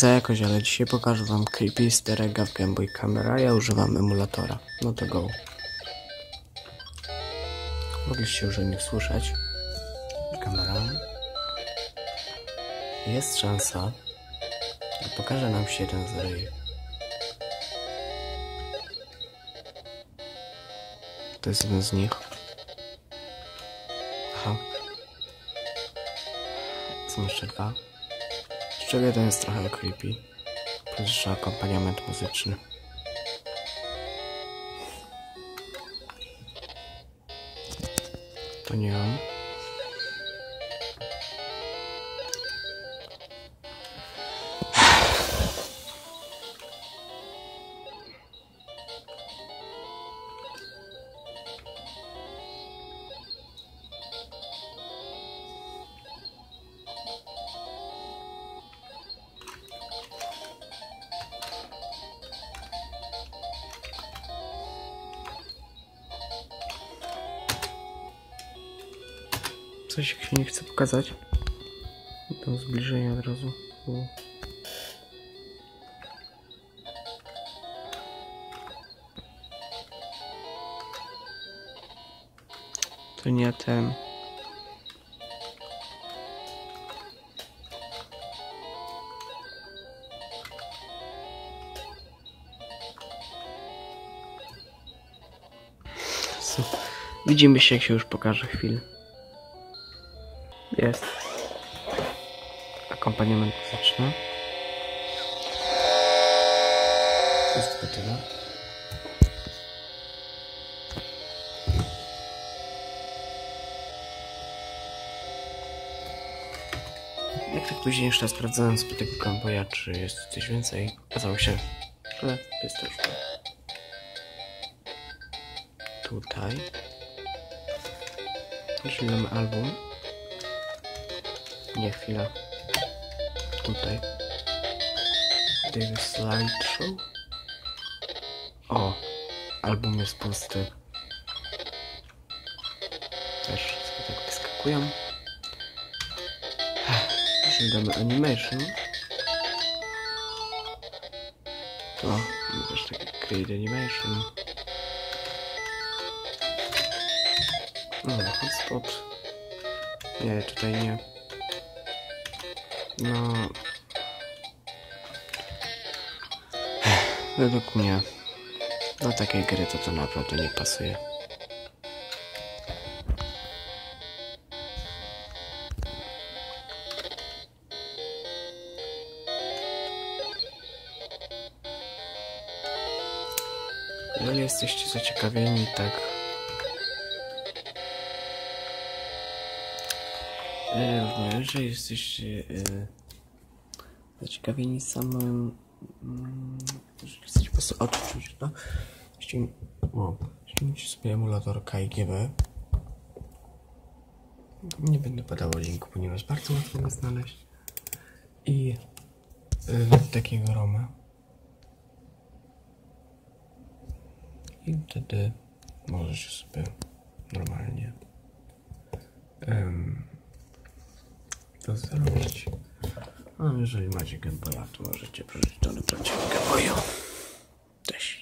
Za jakoś, ale dzisiaj pokażę wam creepy easter egga w Game Boy Camera. Ja używam emulatora. No to go. Mogliście już o nich słyszeć. Kamera. Jest szansa, że pokaże nam się jeden z ryj. To jest jeden z nich. Aha. Są jeszcze dwa. Czego jeden jest trochę creepy. Plus jeszcze akompaniament muzyczny. To nie on. Coś nie chce pokazać. To zbliżenie od razu. To nie ten. Widzimy się, jak się już pokaże chwilę. Jest. Akompaniament muzyczny. Jest tylko tyle. Jak tak później jeszcze sprawdzałem sobie tego Gameboya, czy jest coś więcej, okazało się, że jest to. Tutaj. Czyli mamy album. Nie, chwila. Tutaj. Davis Slideshow. O, album jest pusty. Też sobie tak wyskakują. Jeżeli damy animation. To mamy też taki create animation. No, hotspot. Nie, tutaj nie. No. Według mnie do takiej gry to to naprawdę nie pasuje. Jeżeli jesteście zaciekawieni tak E, jeżeli jesteście e, zaciekawieni samym, mm, chcecie po prostu odczuć to, ściągnijcie sobie emulator KGB. Nie będę podawał linku, ponieważ bardzo łatwo go znaleźć. I e, takiego Roma. I wtedy możecie sobie normalnie em, to zrobić. A jeżeli macie gębora, to możecie przeczytać do Cześć.